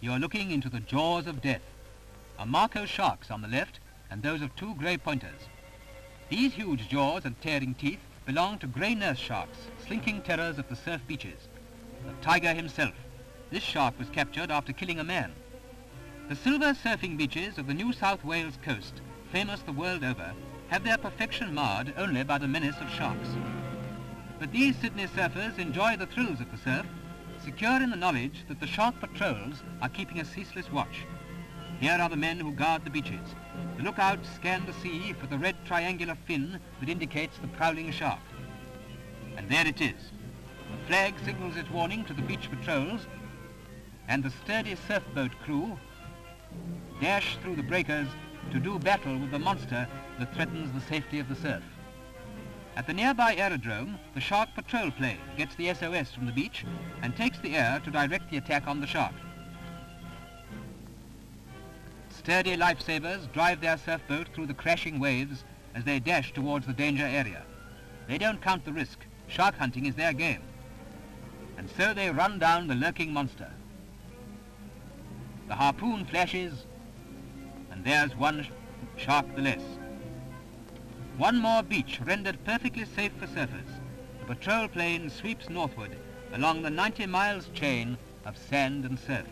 you are looking into the jaws of death. A mako sharks on the left and those of two grey pointers. These huge jaws and tearing teeth belong to grey nurse sharks, slinking terrors of the surf beaches. The tiger himself. This shark was captured after killing a man. The silver surfing beaches of the New South Wales coast, famous the world over, have their perfection marred only by the menace of sharks. But these Sydney surfers enjoy the thrills of the surf, secure in the knowledge that the shark patrols are keeping a ceaseless watch. Here are the men who guard the beaches. The lookouts scan the sea for the red triangular fin that indicates the prowling shark. And there it is. The flag signals its warning to the beach patrols, and the sturdy surfboat crew dash through the breakers to do battle with the monster that threatens the safety of the surf. At the nearby aerodrome, the shark patrol plane gets the SOS from the beach and takes the air to direct the attack on the shark. Sturdy lifesavers drive their surfboat through the crashing waves as they dash towards the danger area. They don't count the risk. Shark hunting is their game. And so they run down the lurking monster. The harpoon flashes, and there's one shark the less. One more beach rendered perfectly safe for surfers. The patrol plane sweeps northward along the 90 miles chain of sand and surf.